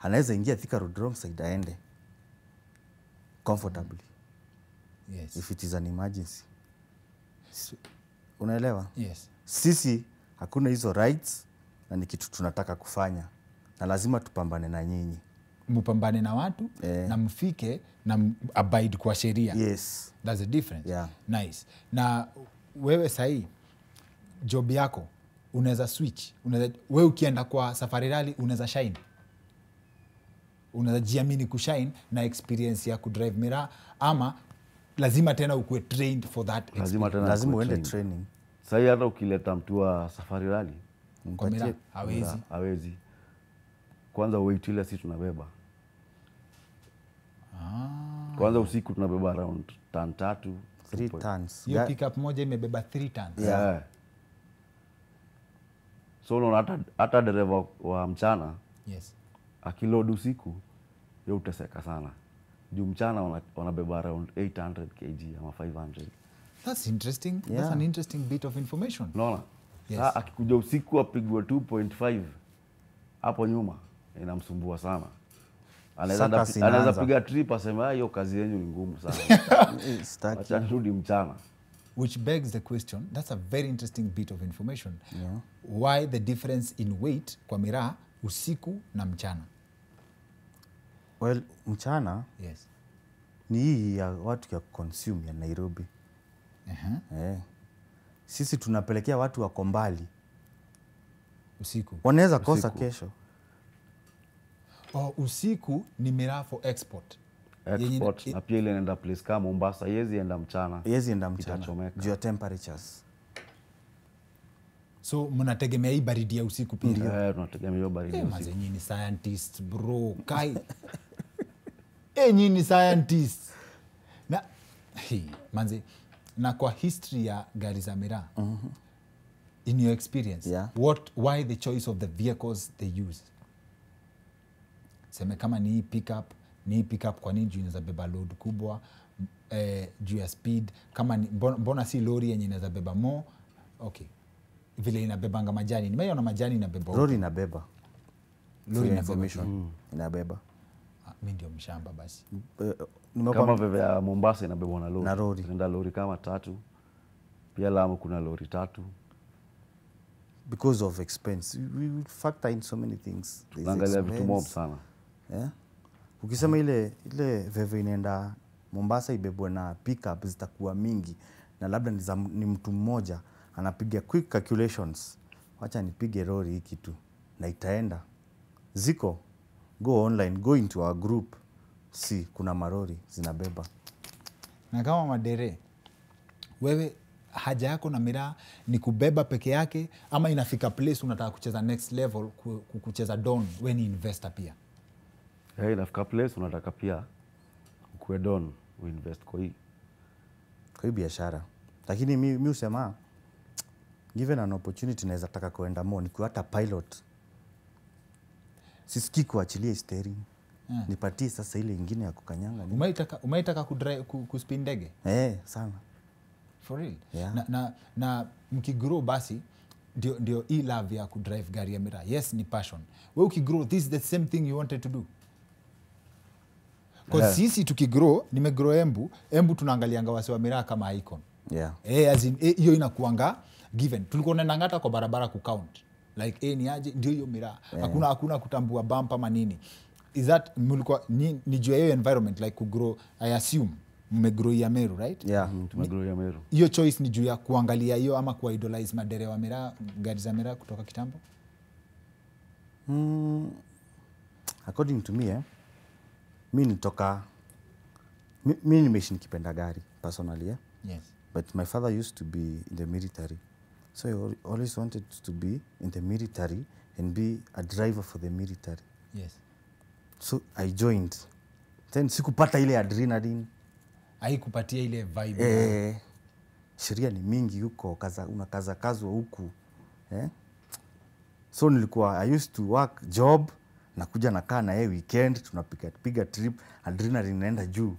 Anaweza ingia Thika Road wrong side aende. Comfortably. Yes. If it is an emergency. Unaelewa? Yes. Sisi hakuna hizo rights na ni kitu tunataka kufanya. Na lazima tupambane na nyinyi mpambane na watu yeah. na mfike na abide kwa sheria yes That's the difference. Yeah. Nice. Na wewe sahii job yako unaweza switch, unaweza we ukienda kwa safari rali unaweza shine, unaweza jiamini kushine na experience ya kudrive miraa, ama lazima tena ukuwe trained for that lazima tena lazima uende training sahii hata ukileta mtu wa safari rali. Hawezi. hawezi kwanza weight ile si tunabeba kwanza usiku tunabeba around tan tatu three 2.5. tons Hiyo pickup moja imebeba 3 tons. Yeah. So unaona hata, hata dereva wa mchana Yes. akilod usiku yo uteseka sana juu mchana wana- wanabeba around 800 kg ama 500 That's interesting. That's an interesting bit of information. unaona Yes. Saa akikuja usiku apigwe 2.5 hapo nyuma inamsumbua sana Anaweza piga trip aseme "Ah, hiyo kazi yenyu ni ngumu sana staki. nirudi mchana Which begs the question, that's a very interesting bit of information. Why the difference in weight kwa miraa usiku na mchana? well mchana Yes. ni hii ya watu ya consume ya nairobi Ehe. eh. sisi tunapelekea watu wako mbali usiku wanaweza kosa kesho oh, usiku ni miraa for export export. na pia ile inaenda place kama mombasa yezi enda mchana. Yezi enda mchana. Juu ya temperatures. So mnategemea hii baridi ya usiku pia? Ndio, Eh, tunategemea hiyo baridi ya usiku. ni nyinyi scientist bro kai. Eh, nyinyi scientist. Na hey, manze na kwa history ya gari za miraa in your experience Yeah. what why the choice of the vehicles they use seme kama ni hii pickup ni hii pickup kwa nini juu inaweza beba load kubwa eh, juu ya speed? Kama ni, mbona, mbona si lori yenye inaweza beba mo okay. Vile inabebanga majani nimeiona majani inabeba lori inabeba. Lori inabeba information. inabeba. Ah, mi ndio mshamba basi. Eh, kama bebe ya mombasa inabebwa na lori. Na lori. nenda lori kama tatu. Pia lamu kuna lori tatu. Because of expense. We we factor in so many things. Tunaangalia vitu mob sana yeah? ukisema ile ile veve inaenda mombasa ibebwe na pickup zitakuwa mingi na labda ni, mtu mmoja anapiga quick calculations. Wacha nipige lori hii kitu na itaenda. Ziko. Go online go into our group. Si kuna marori zinabeba. Na kama madere wewe haja yako na miraa ni kubeba peke yake ama inafika place unataka kucheza next level ku- ku- kucheza don we ni investor pia hey, inafika place unataka pia ukue don uinvest kwa hii. Kwa hii biashara. Lakini mi, mi usema given an opportunity naweza taka kuenda mo nikiwa hata pilot. Sisikii kuachilia steering Mm. nipatie sasa ile ingine ya kukanyanga umeitaka, umeitaka kuspin ndege? Eh, sana. For real? Yeah. na, na, na mkigrow basi ndio, ndio hii love ya kudrive gari ya miraa yes ni passion. Wewe ukigrow this is the same thing you wanted to do Yeah. sisi tukigrow nimegrow embu embu tunaangalianga wasi wa miraa kama icon yeah. Eh, e, eh, hiyo inakuanga given tulikuwa naendanga hata kwa barabara kucount like eh, ni aje ndio hiyo miraa yeah. hakuna hakuna kutambua bump ama nini is that mlikuwa ni, ni juu ya hiyo environment like kugrow i assume mmegrow ya meru right Yeah. tumegroia meru hiyo choice ni juu ya kuangalia hiyo ama kuidolize madere wa miraa gari za miraa kutoka kitambo Mm, according to me eh, mi nitoka mi, mi nimeishi nikipenda gari personally yeah? yes. But my father used to be in the military. So I al- always wanted to be in the military and be a driver for the military. Yes. So i joined. Then sikupata ile adrenaline. Aikupatia ile vibe. Eh, sheria ni mingi huko kaza, unakazakazwa huku eh? so nilikuwa i used to work job nakuja nakaa na yeye weekend tunapiga piga trip adrenaline inaenda juu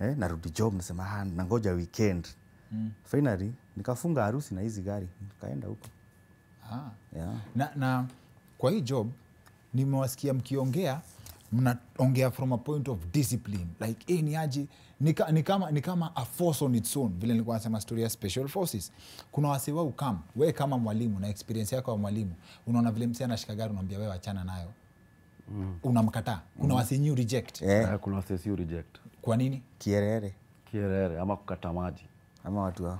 eh? narudi job nasema ah, nangoja weekend mm. finally nikafunga harusi na hizi gari nikaenda huko ah. yeah. na, na kwa hii job nimewasikia mkiongea mnaongea from a point of discipline like eh, ni aje ni, ni, kama, ni kama a force on its own vile nilikuwa nasema story ya special forces kuna wasewa ukam we kama mwalimu na experience yako ya mwalimu unaona vile msi anashika gari unaambia wewe achana nayo mm. unamkataa. Kuna mm. wasenyu reject. Yeah. Eh, kuna wasenyu reject. Kwa nini? Kierere. Kierere ama kukata maji. Ama watu wa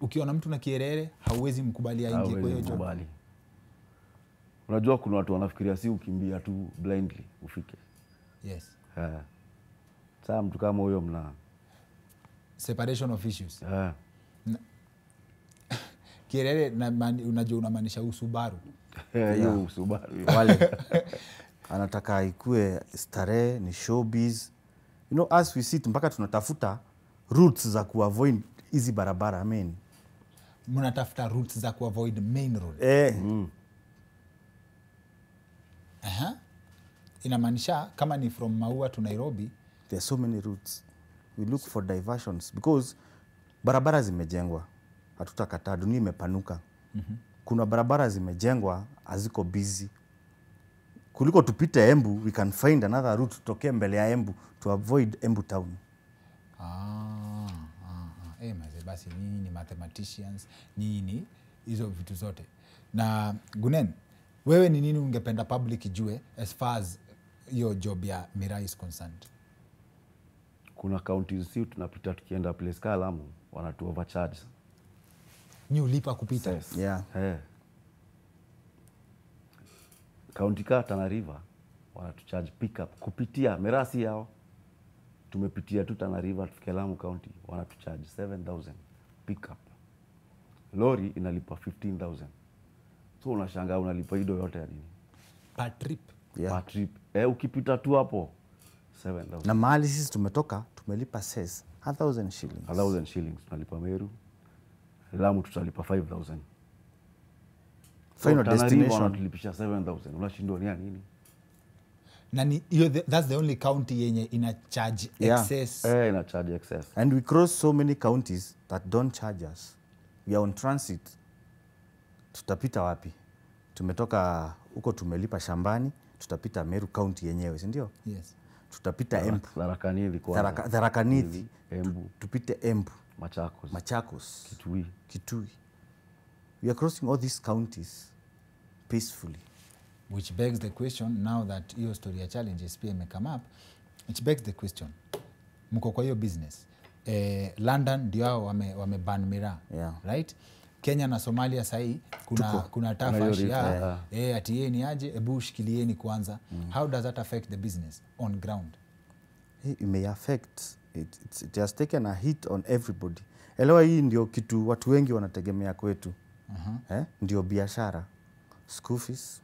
ukiona mtu na kierere hauwezi mkubali aingie kwa hiyo job. unajua kuna watu wanafikiria si ukimbia tu blindly ufike. Yes. Yeah. saa mtu kama huyo mna separation of issues. Yeah. kierere na, mani- unajua unamaanisha usubaru hiyo Subaru wale. Anataka ikue starehe ni showbiz. You know, as we sit mpaka tunatafuta routes za kuavoid hizi barabara amen mnatafuta routes za kuavoid main road? Eh, mm. Aha. inamaanisha kama ni from maua to nairobi there are so many routes we look for diversions because barabara zimejengwa. Hatutakataa dunia imepanuka. Mm-hmm. Kuna barabara zimejengwa haziko busy. Kuliko tupite embu we can find another route tutokee mbele ya embu to avoid embu town. Ah, ah, ah. Eh, maze, basi nyinyi ni mathematicians nyinyi ni hizo vitu zote. Na gunen wewe ni nini ungependa public ijue as far as hiyo job ya mirai is concerned? Kuna kaunti si tunapita tukienda place kama Lamu wanatu overcharge nyi ulipa kupita. Yes. Yeah. hey. kaunti ka Tana River wanatucharge pickup kupitia merasi yao. Tumepitia tu Tana River tufike Lamu County wanatucharge 7000 pickup. Lori inalipa 15000 so unashanga unalipa hido yote ya nini? Per trip. Yeah. per trip. Eh, ukipita tu hapo 7000 na mahali sisi tumetoka tumelipa ses 1000 shillings. 1000 shillings tunalipa Meru Lamu tutalipa 5000 Final destination. tulipisha 7000 unashindwa ni ya nini? Na ni hiyo that's the only county yenye ina charge Yeah. excess. Eh, ina charge excess. And we cross so many counties that don't charge us. We are on transit. Tutapita wapi? Tumetoka huko tumelipa shambani tutapita meru county yenyewe si ndio? yes. Tutapita embu. Tharakanithi kwanza. Tharaka- tharakanithi. Embu, tupite embu Machakos, machakos. Kitui. kitui. We are crossing all these counties peacefully. Which begs the question now that hiyo story ya challenges pia imekame up which begs the question mko kwa hiyo business? Eh, london ndio hao wame, wame ban miraa Yeah. right? Kenya na somalia sahii kuna, kuna Kuna tafashi tafash ya yeah. eh, ati yeye ni aje? Ebu shikilieni kwanza. Mm. how does that affect the business on ground? Hey, it may affect it, it, it has taken a hit on everybody elewa hii ndio kitu watu wengi wanategemea kwetu uh-huh. eh? ndio biashara school fees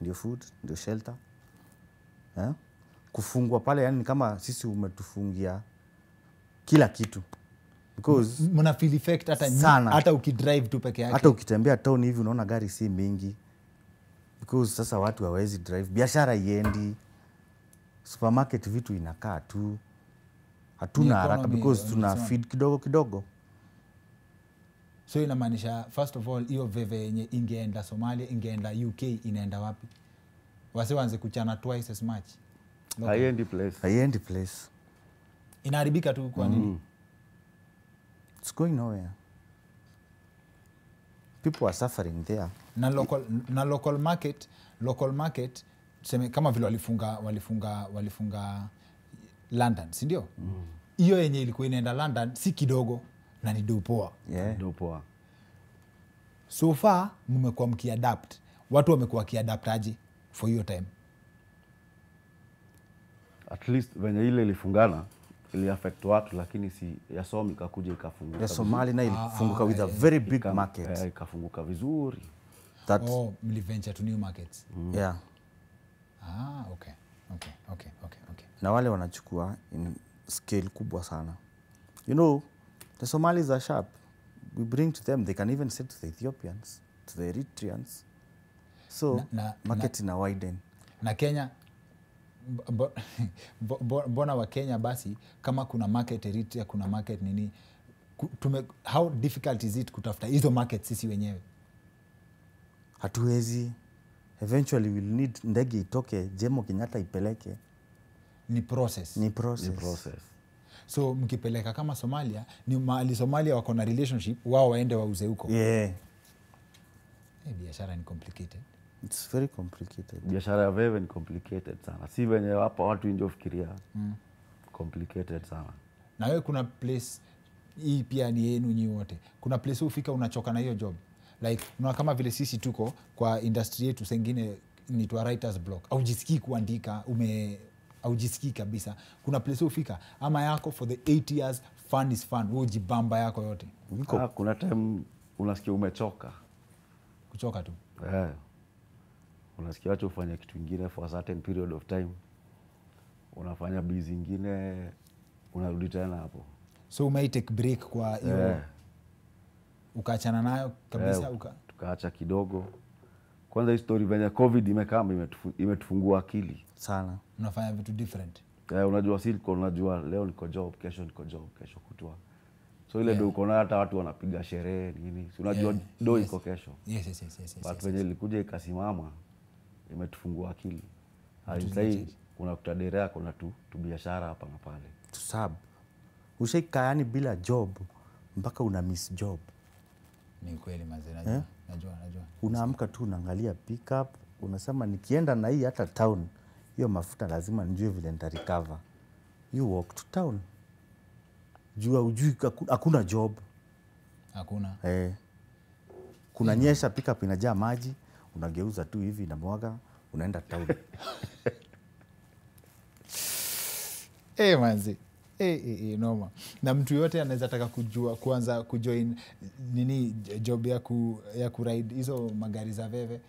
ndio food ndio shelter eh? kufungwa pale yani ni kama sisi umetufungia kila kitu because mna feel effect hata Sana. hata ukidrive tu peke yake hata ukitembea town hivi unaona gari si mingi because sasa watu hawawezi drive biashara iendi supermarket vitu inakaa tu hatuna haraka because tuna feed kidogo kidogo. So inamaanisha first of all hiyo veve yenye ingeenda somalia ingeenda uk inaenda wapi? Wasi wanze kuchana twice as much. Haiendi place. Haiendi place. Inaharibika tu kwa nini? Mm. it's going nowhere. People are suffering there. Na local, It, na local market local market tuseme kama vile walifunga walifunga walifunga london sindio hiyo mm. yenye ilikuwa inaenda london si kidogo na ni dopoa. yeah. ndio so far mmekuwa mkiadapt watu wamekuwa wakiadapt aje for hiyo time at least venye ile ilifungana ili affect watu lakini si yasomi ikakuja ikafunguka ya somali na Ah, ilifunguka ah, with a very big Ika- market Yeah, ikafunguka vizuri that oh, mliventure to new markets Mm. yeah ah. Okay, okay, okay, okay. Na wale wanachukua in scale kubwa sana. You know the somalis are sharp. We bring to them they can even say to the ethiopians to the eritreans. So Na- na- market ina widen. na kenya mbona bo, bo, wa kenya basi kama kuna market eritrea kuna market nini tume, how difficult is it kutafuta hizo market sisi wenyewe? Hatuwezi. Eventually we'll need ndege itoke jemo kenyatta ipeleke ni process. Ni process. ni process, so mkipeleka kama somalia ni mahali somalia wako na relationship wao waende wauze huko. Yeah. Hey, biashara ni complicated. It's very complicated. Biashara ya veve ni complicated sana. Si venye hapa watu ndio fikiria complicated sana. Na wewe kuna place hii pia ni yenu nyi wote. Kuna place hufika unachoka na hiyo job. Like una kama vile sisi tuko kwa industry yetu sengine ni nitwa writers block. Aujisikii kuandika ume aujisikii kabisa. Kuna place ufika ama yako for the 8 years fun is fun. Wewe ujibamba yako yote. Ah, kuna time unasikia umechoka. Kuchoka tu. Yeah. unasikia wacha ufanya kitu ingine for a certain period of time. Unafanya bizi ingine unarudi tena hapo. So umai take break kwa hiyo yeah. ukaachana nayo kabisa yeah, uka, tukaacha kidogo. Kwanza hii story venye covid imekama imetufungua akili sana. Unafanya vitu different. Yeah, unajua silko unajua leo niko job kesho niko job kesho kutwa. So ile Yeah. do ukoona hata watu wanapiga sherehe nini. Si unajua Yeah, do yes. iko kesho. Yes, yes, yes, yes, yes, but yes, venye yes. ilikuja ikasimama imetufungua akili. Sahii kuna unakuta dere yako na tu, tu biashara hapa na pale. Tusab ushaikaa yani bila job mpaka una miss job. Ni kweli mazee najua, najua, najua. unaamka tu unaangalia pickup unasema nikienda na hii hata town hiyo mafuta lazima nijue vile nitarecover. You walk to town. Jua ujui hakuna job. Hakuna. Eh. kuna nyesha pickup inajaa maji unageuza tu hivi inamwaga unaenda town. Hey, manzi. E, e, e, noma na mtu yote anaweza taka kujua kuanza kujoin nini job ya ku, ya kuride hizo magari za veve.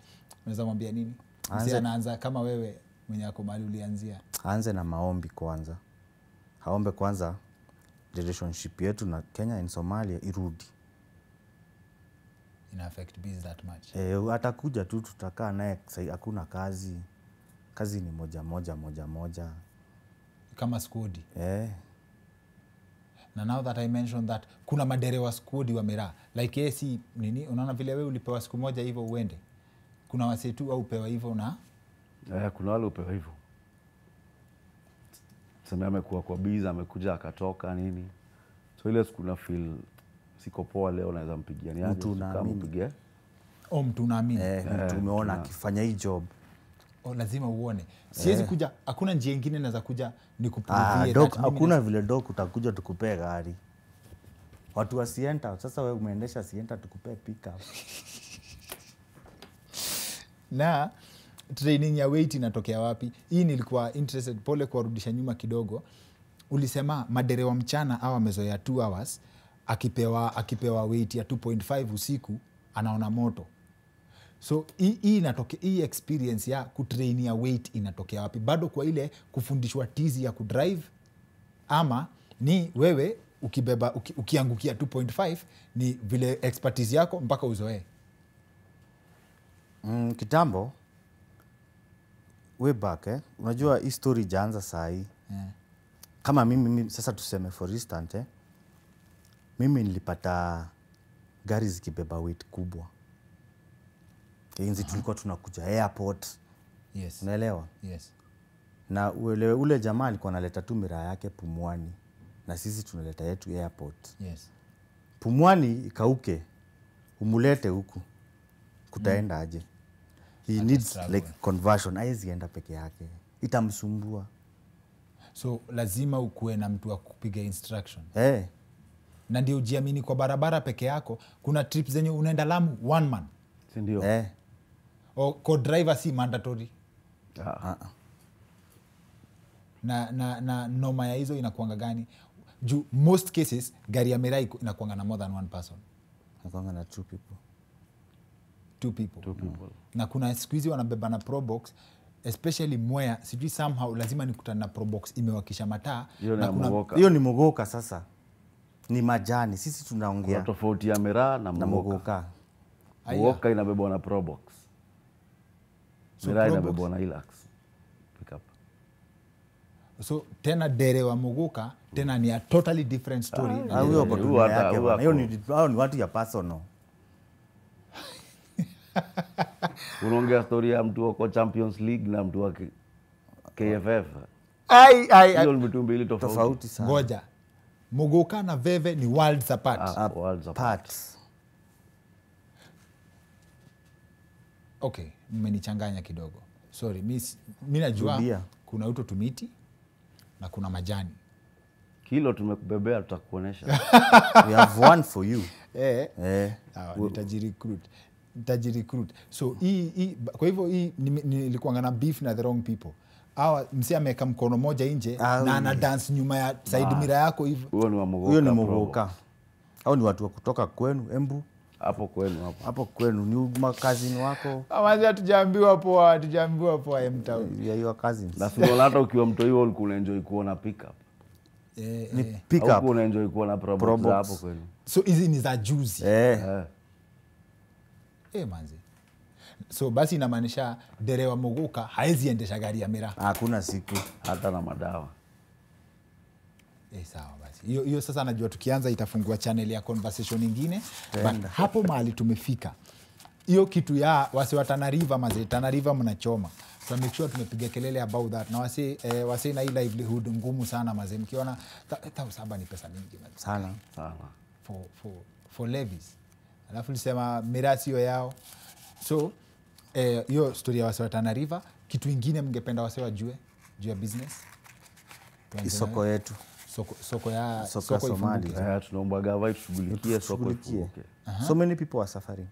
Unaweza mwambia nini? Anaanza kama wewe mwenye ako mahali ulianzia? Aanze na maombi kwanza. Aombe kwanza relationship yetu na kenya and somalia irudi. Ina affect biz that much. E, atakuja tu tutakaa naye hakuna kazi. Kazi ni moja moja moja moja. Kama skodi e, na now that i mentioned that kuna maderewa skodi wa miraa like yeye si nini unaona vile we ulipewa siku moja hivyo uende. Kuna wasetu au upewa hivyo na Eh, kuna wale upewa hivyo. Seme amekuwa kwa biza amekuja akatoka nini. So ile siku na feel siko poa leo naweza mpigia. Naamini unaamini. mpigie? O mtu unaamini? Eh, mtu umeona akifanya hii job. Oh, lazima uone. Siwezi kuja hakuna njia ingine naweza kuja ni Ah, dok, hakuna vile dok utakuja tukupee gari. Watu wa sienta sasa wewe umeendesha sienta tukupee pickup. Na training ya weight inatokea wapi? Hii nilikuwa interested pole kuwarudisha nyuma kidogo. Ulisema maderewa mchana au amezoea 2 hours akipewa akipewa weight ya 2.5 usiku anaona moto. So hii inatoke, hii experience ya kutrainia weight inatokea wapi? Bado kwa ile kufundishwa tizi ya kudrive ama ni wewe ukibeba uki, ukiangukia 2.5 ni vile expertise yako mpaka uzoee? Mm, kitambo way back eh? unajua hii story jaanza saa hii yeah. kama mimi, mimi sasa tuseme for instance eh? mimi nilipata gari zikibeba weight kubwa enzi tulikuwa tunakuja airport yes. unaelewa yes. na ule, ule jamaa alikuwa analeta tu miraa yake pumwani na sisi tunaleta yetu airport yes. pumwani ikauke umulete huku kutaenda aje he needs struggle. like conversion. Aezi enda peke yake. Itamsumbua. So lazima ukuwe na mtu wa kupiga instruction. Hey, na ndio ujiamini kwa barabara peke yako kuna trip zenye unaenda lamu one man. Sindio hey. o co driver si mandatory. Ah, na, na, na noma ya hizo inakuanga gani? Juu most cases gari ya miraa inakuanga na more than one person. Inakuanga na two people two people, two people. na kuna siku hizi wanabeba na probox especially mwea sijui somehow lazima nikutana na probox imewakisha mataa hiyo ni na mogoka. Hiyo ni mogoka sasa. Ni majani sisi tunaongea. Tofauti ya miraa na na mogoka. Mogoka. Inabebwa na probox So miraa inabebwa na ilax. Pickup so tena dere wa mogoka tena ni a totally different story. Ah. Hiyo ni watu ya personal unaongea stori ya mtu wako champions league na mtu wa K- kff Ai, ai, ai. hiyo ni vitu mbili tofauti. Sana. Ngoja. Muguka na veve ni worlds apart. Ah, worlds apart. Okay mmenichanganya kidogo. Sorry mi, najua Rudia. kuna uto tumiti na kuna majani. Kilo tumekubebea tutakuonyesha we have one for you. Eh. eh. Nitajirecruit nitajirecruit so hii hii- kwa hivyo hii nilikuanga na beef na the wrong people. Awa msi ameweka mkono moja nje Ah, na ana dance nyuma ya side mira yako hivyo huyo ni Mogoka huyo ni Probox. au ni watu wa kutoka kwenu embu? Hapo kwenu hapo. Hapo kwenu ni makazini wako? Amazi hatujaambiwa poa hatujaambiwa poa mtown ya your cousins. Na sinaona hata ukiwa mtu hiyo ulikuwa unaenjoy kuona pick up. Eh, ni eh. pick up. Unaenjoy kuona Probox. hapo kwenu. So hizi ni za juzi. Eh. Eh, eh, manzi so basi inamaanisha derewa muguka haezi endesha gari ya mira hakuna siku hata na madawa. E, sawa basi. Hiyo hiyo sasa najua tukianza itafungua channel ya conversation ingine but hapo mahali tumefika hiyo kitu ya wase wa tanariva mazee tanariva mnachoma. So make sure tumepiga kelele about that. Na wase, eh, wase na hii livelihood ngumu sana mazee mkiona ta- tau saba ni pesa mingi sana sana. For, for, for levies alafu lisema mirasi hiyo yao. So hiyo eh, stori ya wase wa Tana River kitu ingine mngependa wasewa jue juu ya business. Soko yetu. Soko, soko ya Soko soko Somali. Eh, tunaomba gava tushughulikie soko Uh -huh. so many people are suffering.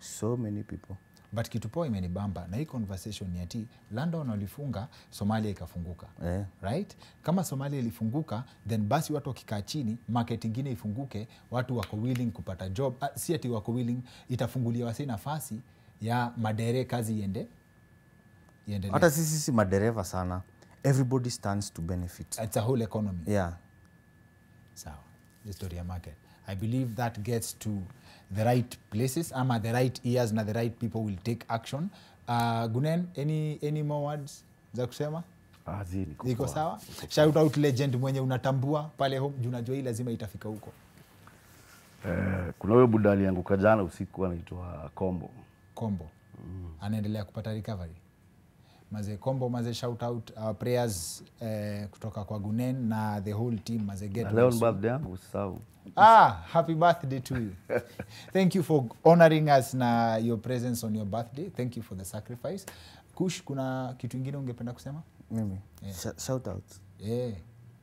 So many people but kitu poa imenibamba na hii conversation ni ati london walifunga somalia ikafunguka. Yeah. right? Kama somalia ilifunguka then basi watu wakikaa chini market ingine ifunguke watu wako willing kupata job. Uh, si ati wako willing itafungulia wasi nafasi ya madere kazi iende iendelee. hata sisi si madereva sana. Everybody stands to benefit. It's a whole economy. Yeah. Sawa. The story ya market. I believe that gets to the right places ama the right ears na the right people will take action. Uh, gunen any, any more words za kusema? Ah, iko sawa? Shout out legend mwenye unatambua pale home. Juu najua hii lazima itafika huko. Eh, kuna huyo buda alianguka jana usiku anaitwa Kombo. kombo. Anaendelea kupata recovery maze kombo maze shout out our prayers eh, kutoka kwa gunen na the whole team maze get leo ni birthday yangu usisahau. Ah, happy birthday to you. Thank you for honoring us na your presence on your birthday. Thank you for the sacrifice. Kush, kuna kitu ingine ungependa kusema? mimi Sh- shout out Eh,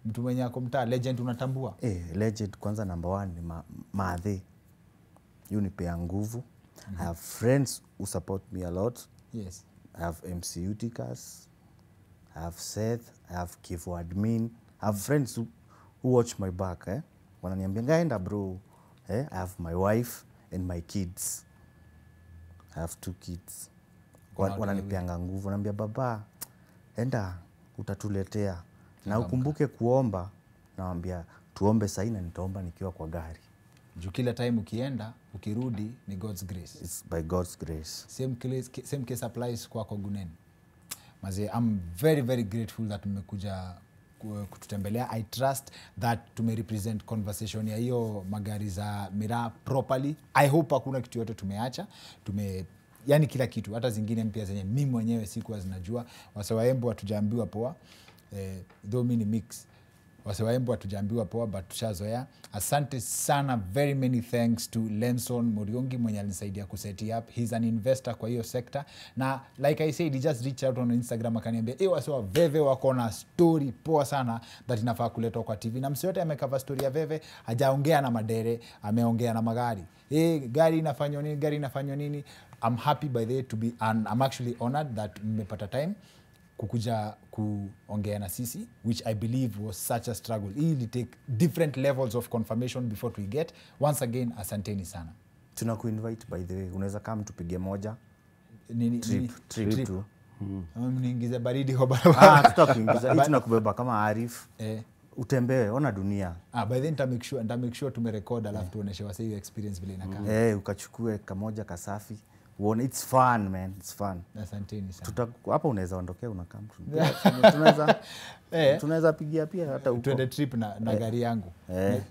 mtu mwenye ako mtaa legend unatambua? eh, yeah, legend kwanza number one ni ma, maadhe nguvu. Mm nguvu i have friends who support me a lot Yes. I have MC Uticas, I have Seth, I have Kifu Admin, I have friends who, who watch my back. Eh? Wananiambia ngaenda bro. Eh? I have my wife and my kids. I have two kids. wananipianga Wananipeanga nguvu, naambia baba, enda utatuletea na ukumbuke kuomba. Nawambia tuombe sahii na nitaomba nikiwa kwa gari. Juu kila time ukienda, ukirudi ni God's grace. It's by God's grace. Same case, same case applies kwako guneni mazee I'm very very grateful that mmekuja kututembelea. I trust that tumerepresent conversation ya hiyo magari za miraa properly. I hope hakuna kitu yote tumeacha. Tume yani kila kitu, hata zingine mpya zenye mi mwenyewe sikuwa zinajua. Wasewaembo hatujaambiwa poa, eh, though mi ni mix wasewaembo hatujaambiwa poa but tushazoea. Asante sana very many thanks to lenson moriongi mwenye alinisaidia kuseti up. Hes an investor kwa hiyo sekta. Na like i said just reach out on instagram akaniambia e wasewa veve wako na story poa sana that inafaa kuletwa kwa tv na msi yote amekava story ya veve hajaongea na madere ameongea na magari. E, gari inafanywa nini gari inafanywa nini? I'm happy by the to be and i'm actually honored that mmepata time kukuja kuongea na sisi which i believe was such a struggle. Hii ili take different levels of confirmation before we get. Once again asanteni sana. Tuna kuinvite by the way, unaweza kaa mtupige moja. Nini- trip, nini- trip, trip. tu. Hmm. niingize baridi kwa barabara. Ah, tutakuingiza tunakubeba kama Arif. Eh, utembee ona dunia. Ah, by then sure, sure tumerekod alafu yeah. tuoneshe wase experience vile inakaa. Mm. hey, ukachukue kamoja kasafi uone its fun man its fun. Asanteni sana. Tuta- hapa unaweza ondokea unakaa tunaweza Eh. tunaweza pigia pia hata huko. Tuende trip na, na gari yangu. Eh.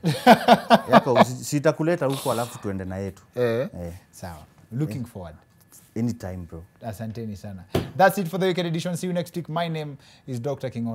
yako sitakuleta huko alafu tuende na yetu. Eh. eh. sawa. Looking forward. Anytime bro. Asanteni sana. That's it for the weekend edition. See you next week. My name is dr king Ori.